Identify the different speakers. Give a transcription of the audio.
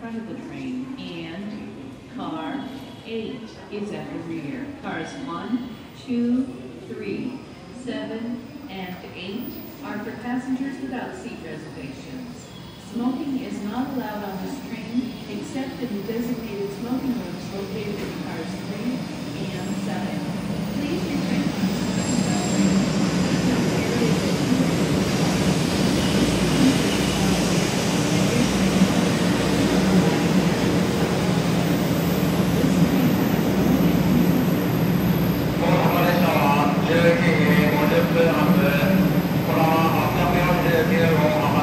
Speaker 1: front of the train, and car eight is at the rear. Cars one, two, three, seven, and eight are for passengers without seat reservations. Smoking is not allowed on this train except in the designated Wettbewerb. Von einer Abnahme haben wir mehr Wochen.